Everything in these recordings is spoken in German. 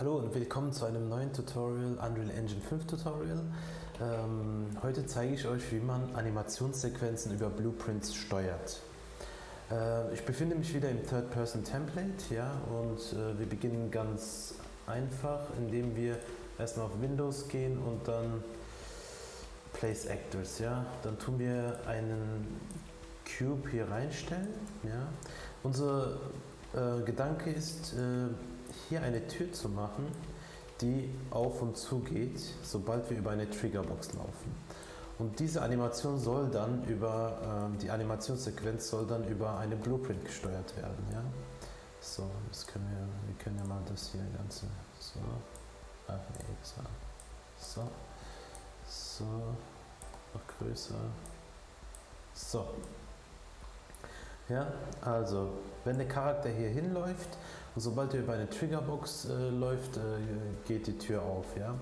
Hallo und willkommen zu einem neuen Tutorial, Unreal Engine 5 Tutorial. Ähm, heute zeige ich euch, wie man Animationssequenzen über Blueprints steuert. Äh, ich befinde mich wieder im Third-Person-Template ja, und äh, wir beginnen ganz einfach, indem wir erstmal auf Windows gehen und dann Place Actors. Ja. Dann tun wir einen Cube hier reinstellen. Ja. Unser äh, Gedanke ist, äh, hier eine Tür zu machen, die auf und zu geht, sobald wir über eine Triggerbox laufen. Und diese Animation soll dann über, äh, die Animationssequenz soll dann über eine Blueprint gesteuert werden. Ja? So, das können wir, wir können ja mal das hier Ganze, so, ach nee, so, so, so, noch größer, so. Ja, also, wenn der Charakter hier hinläuft, und sobald er über eine Triggerbox äh, läuft, äh, geht die Tür auf. Ja?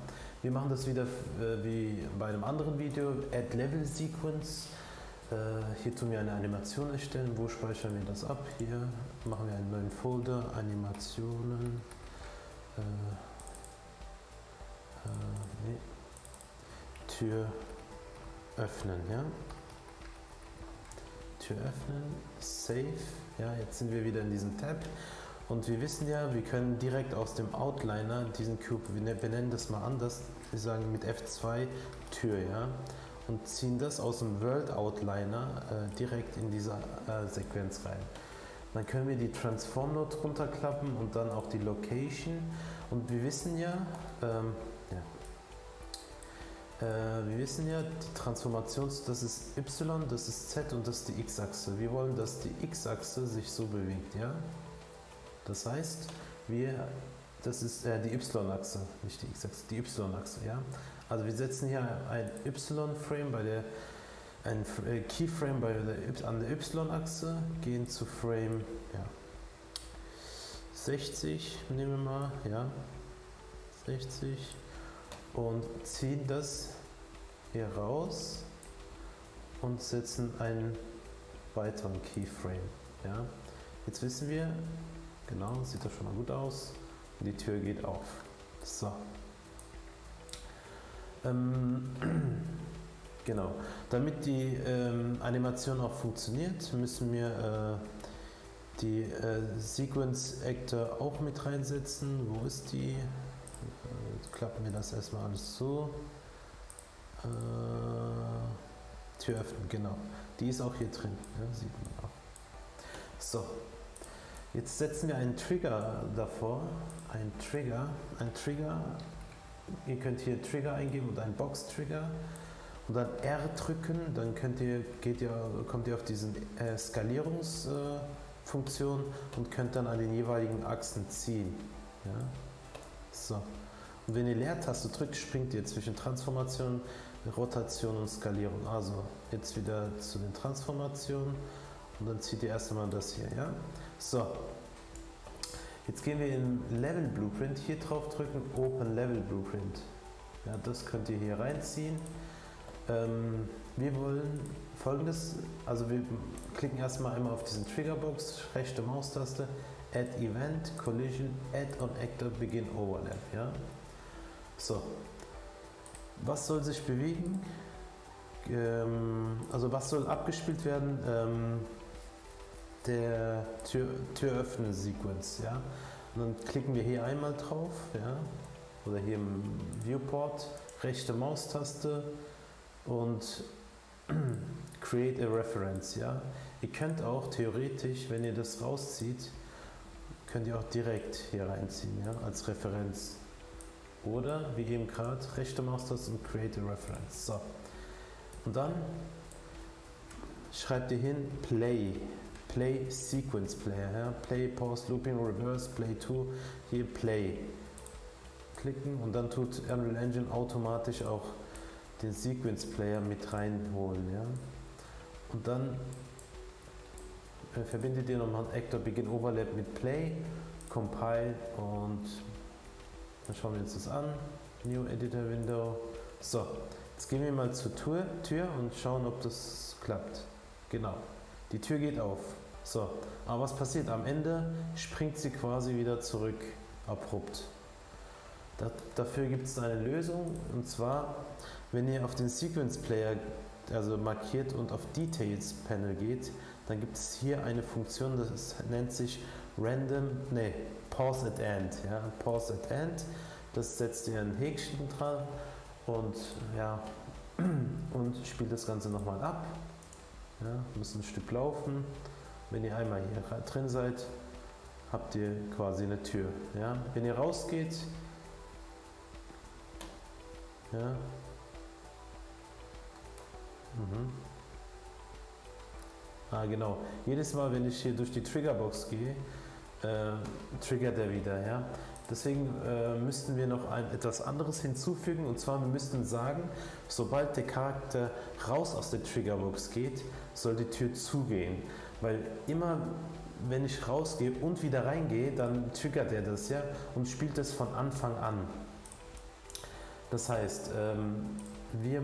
Wir machen das wieder äh, wie bei einem anderen Video, Add Level Sequence. Äh, hier tun wir eine Animation erstellen. Wo speichern wir das ab? Hier machen wir einen neuen Folder, Animationen. Äh, äh, nee. Tür öffnen. Ja? Tür öffnen, Save. Ja, jetzt sind wir wieder in diesem Tab und wir wissen ja, wir können direkt aus dem Outliner diesen Cube, wir ne-, benennen das mal anders, wir sagen mit F2 Tür, ja, und ziehen das aus dem World Outliner äh, direkt in diese äh, Sequenz rein. Dann können wir die Transform Node runterklappen und dann auch die Location. Und wir wissen ja, ähm, ja. Äh, wir wissen ja, die Transformation, das ist Y, das ist Z und das ist die X-Achse. Wir wollen, dass die X-Achse sich so bewegt, ja? Das heißt, wir, das ist äh, die Y-Achse, nicht die X-Achse, die Y-Achse. Ja? Also wir setzen hier ein Y-Frame bei der ein äh, Keyframe bei der, an der Y-Achse, gehen zu Frame ja, 60, nehmen wir mal, ja, 60 und ziehen das hier raus und setzen einen weiteren Keyframe. Ja. Jetzt wissen wir, Genau, sieht das schon mal gut aus. Die Tür geht auf. So. Ähm, genau. Damit die ähm, Animation auch funktioniert, müssen wir äh, die äh, Sequence Actor auch mit reinsetzen. Wo ist die? Äh, klappen wir das erstmal alles so. Äh, Tür öffnen, genau. Die ist auch hier drin. Ja, sieht man auch. So, Jetzt setzen wir einen Trigger davor. Ein Trigger. Ein Trigger. Ihr könnt hier Trigger eingeben und einen Box-Trigger. Und dann R drücken, dann könnt ihr, geht ihr, kommt ihr auf diese äh, Skalierungsfunktion äh, und könnt dann an den jeweiligen Achsen ziehen. Ja? So. Und wenn ihr Leertaste drückt, springt ihr zwischen Transformation, Rotation und Skalierung. Also jetzt wieder zu den Transformationen und dann zieht ihr erst einmal das hier. Ja? So, jetzt gehen wir in Level Blueprint, hier drauf drücken, Open Level Blueprint. Ja, das könnt ihr hier reinziehen. Ähm, wir wollen folgendes, also wir klicken erstmal einmal auf diesen Triggerbox, rechte Maustaste, Add Event, Collision, Add on Actor, Begin Overlap. Ja? So, was soll sich bewegen? Ähm, also was soll abgespielt werden? Ähm, der Tür, Türöffnen-Sequence. Ja? Und dann klicken wir hier einmal drauf, ja? oder hier im Viewport, rechte Maustaste und Create a Reference. Ja? Ihr könnt auch theoretisch, wenn ihr das rauszieht, könnt ihr auch direkt hier reinziehen, ja? als Referenz. Oder wie eben gerade, rechte Maustaste und Create a Reference. So. Und dann schreibt ihr hin Play. Play Sequence Player. Ja? Play, Pause, Looping, Reverse, Play to, hier Play. Klicken und dann tut Unreal Engine automatisch auch den Sequence Player mit reinholen. Ja? Und dann äh, verbindet ihr nochmal Actor Begin Overlap mit Play, Compile und dann schauen wir uns das an. New Editor Window. So, jetzt gehen wir mal zur Tür, Tür und schauen, ob das klappt. Genau. Die Tür geht auf. So, aber was passiert? Am Ende springt sie quasi wieder zurück, abrupt. Da, dafür gibt es eine Lösung und zwar, wenn ihr auf den Sequence Player also markiert und auf Details Panel geht, dann gibt es hier eine Funktion, das nennt sich Random, nee, Pause at End. Ja, Pause at End, das setzt ihr ein Häkchen dran und ja, und spielt das Ganze nochmal ab. Ja, muss ein Stück laufen. Wenn ihr einmal hier drin seid, habt ihr quasi eine Tür. Ja? Wenn ihr rausgeht, ja, mhm. Ah, genau. Jedes Mal, wenn ich hier durch die Triggerbox gehe, äh, triggert er wieder. Ja? Deswegen äh, müssten wir noch ein, etwas anderes hinzufügen und zwar wir müssten sagen, sobald der Charakter raus aus der Triggerbox geht, soll die Tür zugehen. Weil immer wenn ich rausgehe und wieder reingehe, dann triggert er das ja und spielt das von Anfang an. Das heißt, ähm, wir,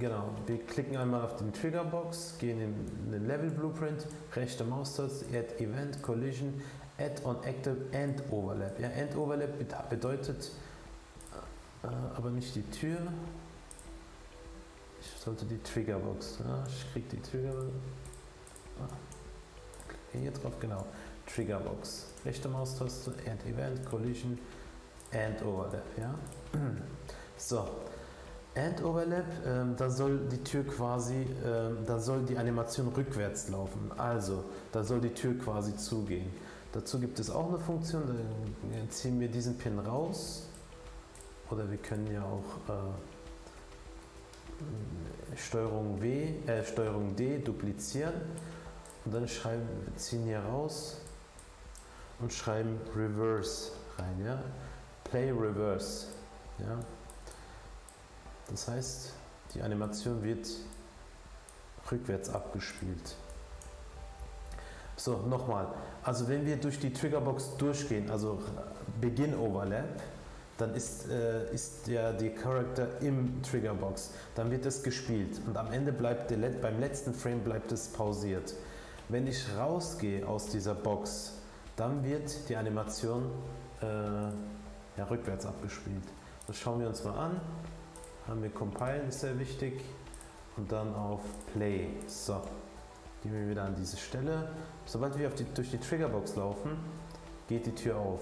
genau, wir klicken einmal auf den Triggerbox, gehen in den Level Blueprint, rechte Maustaste, Add Event, Collision, Add on Active and Overlap. Ja, End Overlap bedeutet äh, aber nicht die Tür. Ich sollte die Triggerbox. Ja, ich kriege die Triggerbox. Ah hier drauf, genau. Triggerbox. Rechte Maustaste, Add Event, Collision, and Overlap. Ja? So, End Overlap, ähm, da soll die Tür quasi, ähm, da soll die Animation rückwärts laufen. Also, da soll die Tür quasi zugehen. Dazu gibt es auch eine Funktion, dann ziehen wir diesen Pin raus. Oder wir können ja auch äh, Steuerung W, äh, Steuerung D duplizieren und dann schreiben, wir ziehen hier raus und schreiben Reverse rein, ja. Play Reverse, ja. Das heißt, die Animation wird rückwärts abgespielt. So, nochmal. Also wenn wir durch die Triggerbox durchgehen, also Begin Overlap, dann ist, äh, ist ja die Charakter im Triggerbox. Dann wird es gespielt und am Ende bleibt der, beim letzten Frame bleibt es pausiert. Wenn ich rausgehe aus dieser Box, dann wird die Animation äh, ja, rückwärts abgespielt. Das schauen wir uns mal an. Haben wir Compile, ist sehr wichtig. Und dann auf Play. So, gehen wir wieder an diese Stelle. Sobald wir die, durch die Triggerbox laufen, geht die Tür auf.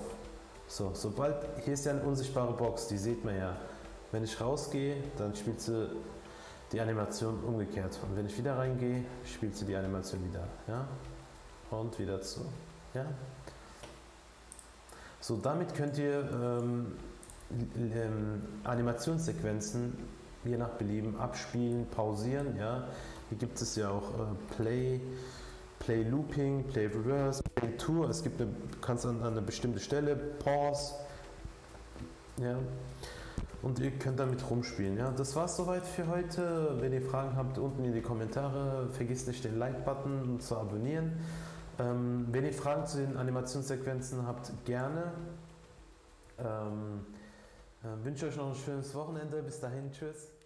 So, sobald, hier ist ja eine unsichtbare Box, die sieht man ja. Wenn ich rausgehe, dann spielt sie die Animation umgekehrt. Und wenn ich wieder reingehe, spielt sie die Animation wieder. Ja? Und wieder zu. Ja? So, damit könnt ihr ähm, Animationssequenzen je nach Belieben abspielen, pausieren. Ja? Hier gibt es ja auch äh, Play, Play Looping, Play Reverse, Play Tour. Es gibt eine, du kannst an, an eine bestimmte Stelle Pause. Ja? und ihr könnt damit rumspielen. Ja, das war's soweit für heute. Wenn ihr Fragen habt, unten in die Kommentare. Vergesst nicht den Like-Button zu abonnieren. Ähm, wenn ihr Fragen zu den Animationssequenzen habt, gerne. Ähm, äh, wünsche euch noch ein schönes Wochenende. Bis dahin, tschüss.